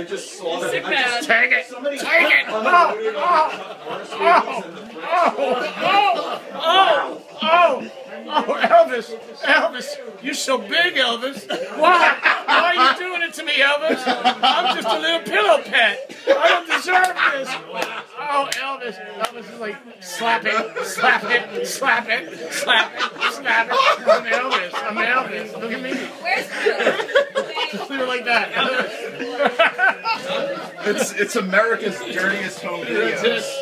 I just saw that. Sick I just- Take it. Somebody- Take it. on Oh, the oh, oh, oh, oh, oh, oh, oh, Elvis, Elvis, you're so big, Elvis. Why? Why are you doing it to me, Elvis? I'm just a little pillow pet. I don't deserve this. Oh, Elvis, Elvis is like, slap it, slap it, slap it, slap it, slap it. I'm Elvis, I'm Elvis. Look at me. Where's We were like that. It's it's America's dirtiest home video. Just-